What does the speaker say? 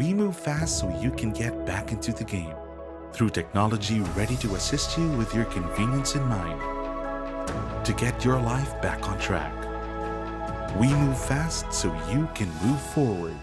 We move fast so you can get back into the game. Through technology ready to assist you with your convenience in mind. To get your life back on track. We move fast so you can move forward.